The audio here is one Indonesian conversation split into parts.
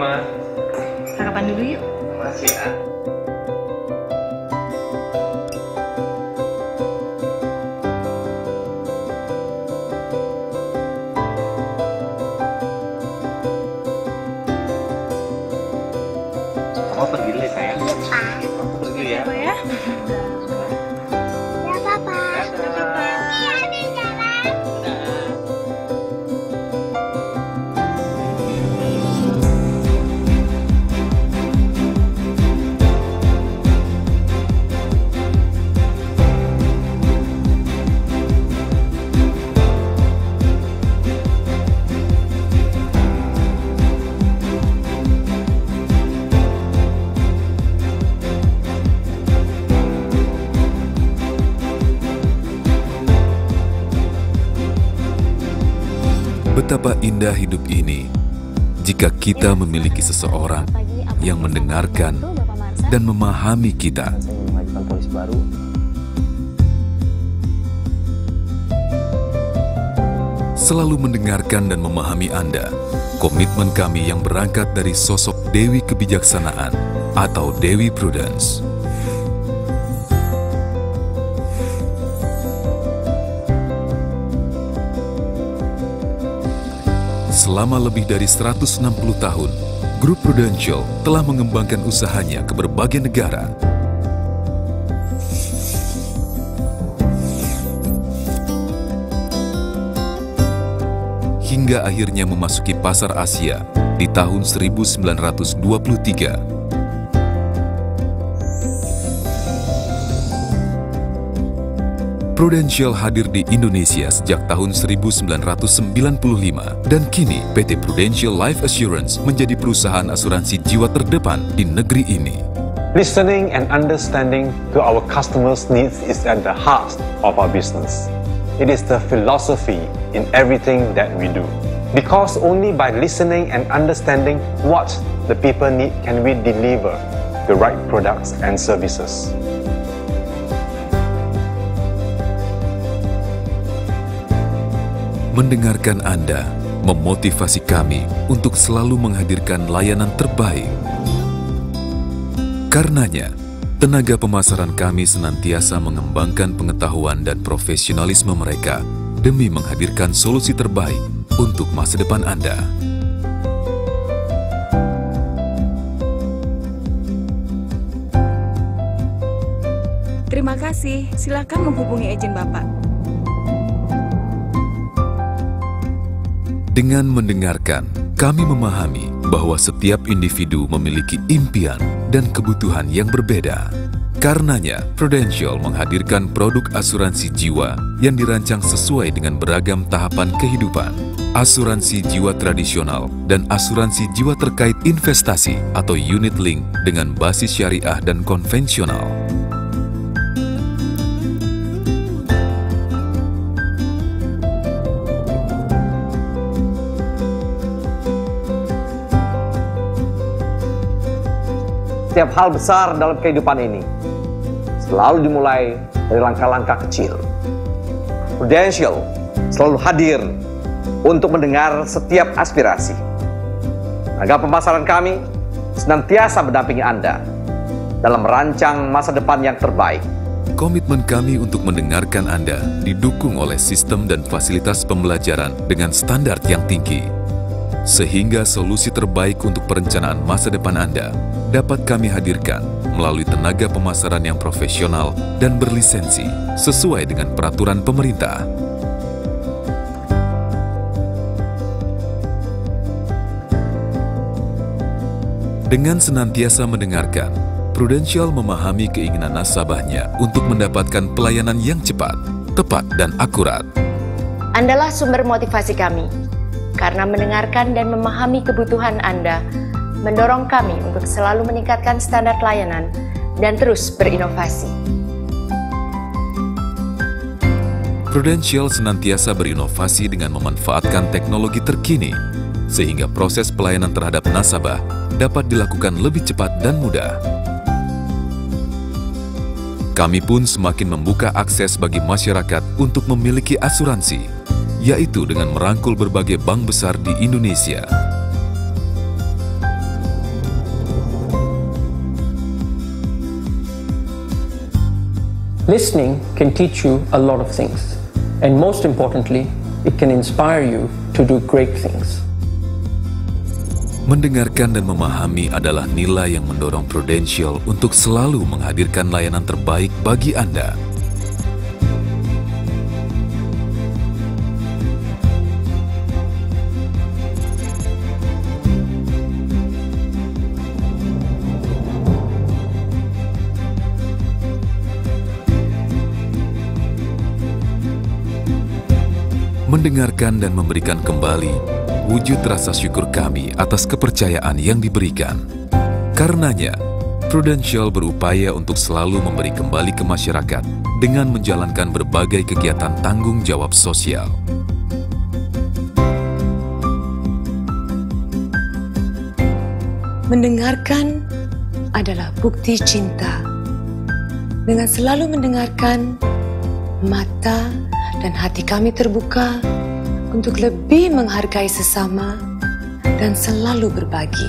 Mas. Sarapan dulu yuk. Makasih ya. Betapa indah hidup ini jika kita memiliki seseorang yang mendengarkan dan memahami kita. Selalu mendengarkan dan memahami Anda. Komitmen kami yang berangkat dari sosok Dewi Kebijaksanaan atau Dewi Prudence. Selama lebih dari 160 tahun, Grup Prudential telah mengembangkan usahanya ke berbagai negara. Hingga akhirnya memasuki pasar Asia di tahun 1923. Prudential hadir di Indonesia sejak tahun 1995 dan kini PT Prudential Life Assurance menjadi perusahaan asuransi jiwa terdepan di negeri ini. Listening and understanding to our customers' needs is at the heart of our business. It is the philosophy in everything that we do. Because only by listening and understanding what the people need can we deliver the right products and services. Mendengarkan Anda memotivasi kami untuk selalu menghadirkan layanan terbaik. Karenanya, tenaga pemasaran kami senantiasa mengembangkan pengetahuan dan profesionalisme mereka demi menghadirkan solusi terbaik untuk masa depan Anda. Terima kasih. Silakan menghubungi agen Bapak. Dengan mendengarkan, kami memahami bahwa setiap individu memiliki impian dan kebutuhan yang berbeda. Karenanya, Prudential menghadirkan produk asuransi jiwa yang dirancang sesuai dengan beragam tahapan kehidupan. Asuransi jiwa tradisional dan asuransi jiwa terkait investasi atau unit link dengan basis syariah dan konvensional. Setiap hal besar dalam kehidupan ini selalu dimulai dari langkah-langkah kecil. Prudential selalu hadir untuk mendengar setiap aspirasi. Agar pemasaran kami senantiasa mendampingi Anda dalam merancang masa depan yang terbaik. Komitmen kami untuk mendengarkan Anda didukung oleh sistem dan fasilitas pembelajaran dengan standar yang tinggi. Sehingga solusi terbaik untuk perencanaan masa depan Anda dapat kami hadirkan melalui tenaga pemasaran yang profesional dan berlisensi sesuai dengan peraturan pemerintah. Dengan senantiasa mendengarkan, Prudential memahami keinginan nasabahnya untuk mendapatkan pelayanan yang cepat, tepat, dan akurat. Andalah sumber motivasi kami. Karena mendengarkan dan memahami kebutuhan Anda, mendorong kami untuk selalu meningkatkan standar layanan dan terus berinovasi. Prudential senantiasa berinovasi dengan memanfaatkan teknologi terkini, sehingga proses pelayanan terhadap nasabah dapat dilakukan lebih cepat dan mudah. Kami pun semakin membuka akses bagi masyarakat untuk memiliki asuransi, yaitu dengan merangkul berbagai bank besar di Indonesia. Listening can teach you a lot of things. And most importantly, it can inspire you to do great things. Mendengarkan dan memahami adalah nilai yang mendorong Prudential untuk selalu menghadirkan layanan terbaik bagi Anda. Mendengarkan dan memberikan kembali wujud rasa syukur kami atas kepercayaan yang diberikan. Karenanya, Prudential berupaya untuk selalu memberi kembali ke masyarakat dengan menjalankan berbagai kegiatan tanggung jawab sosial. Mendengarkan adalah bukti cinta. Dengan selalu mendengarkan, mata dan hati kami terbuka untuk lebih menghargai sesama dan selalu berbagi.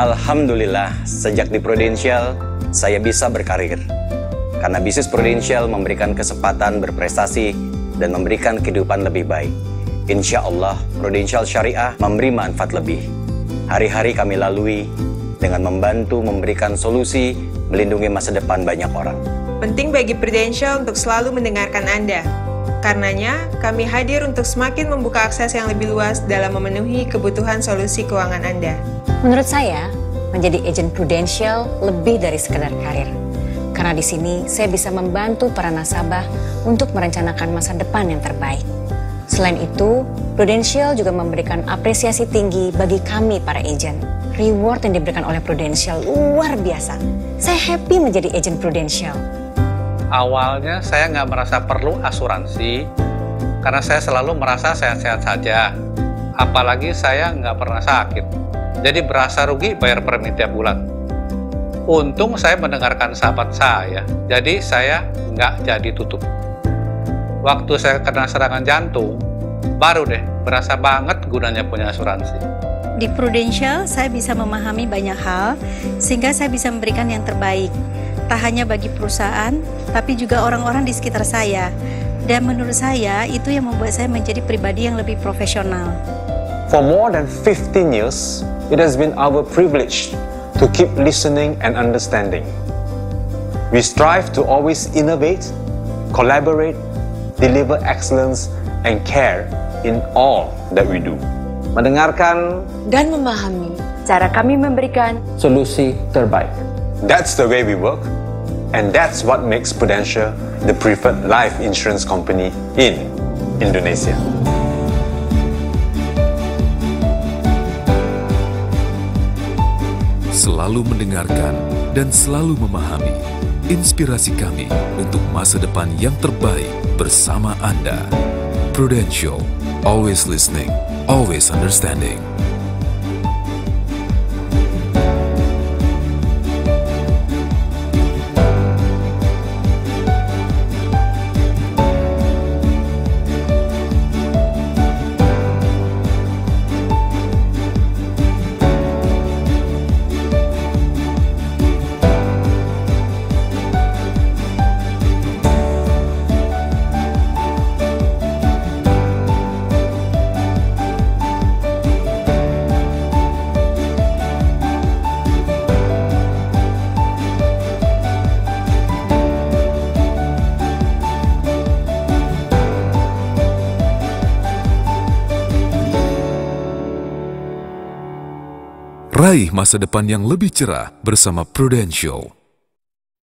Alhamdulillah, sejak di Prudential, saya bisa berkarir. Karena bisnis Prudential memberikan kesempatan berprestasi dan memberikan kehidupan lebih baik. Insya Allah, Prudential Syariah memberi manfaat lebih. Hari-hari kami lalui dengan membantu memberikan solusi melindungi masa depan banyak orang. Penting bagi Prudential untuk selalu mendengarkan Anda. Karenanya, kami hadir untuk semakin membuka akses yang lebih luas dalam memenuhi kebutuhan solusi keuangan Anda. Menurut saya, menjadi agen Prudential lebih dari sekedar karir. Karena di sini saya bisa membantu para nasabah untuk merencanakan masa depan yang terbaik. Selain itu, Prudential juga memberikan apresiasi tinggi bagi kami para agent. Reward yang diberikan oleh Prudential luar biasa. Saya happy menjadi agent Prudential. Awalnya saya nggak merasa perlu asuransi karena saya selalu merasa sehat-sehat saja. Apalagi saya nggak pernah sakit. Jadi berasa rugi bayar premi tiap bulan. Untung saya mendengarkan sahabat saya, jadi saya nggak jadi tutup waktu saya kena serangan jantung, baru deh berasa banget gunanya punya asuransi. Di Prudential, saya bisa memahami banyak hal sehingga saya bisa memberikan yang terbaik. Tak hanya bagi perusahaan, tapi juga orang-orang di sekitar saya. Dan menurut saya, itu yang membuat saya menjadi pribadi yang lebih profesional. For more than 15 years, it has been our privilege to keep listening and understanding. We strive to always innovate, collaborate, deliver excellence and care in all that we do. Mendengarkan dan memahami cara kami memberikan solusi terbaik. That's the way we work, and that's what makes Prudential the preferred life insurance company in Indonesia. Selalu mendengarkan dan selalu memahami inspirasi kami untuk masa depan yang terbaik bersama Anda. Prudential, always listening, always understanding. Raih masa depan yang lebih cerah bersama Prudential.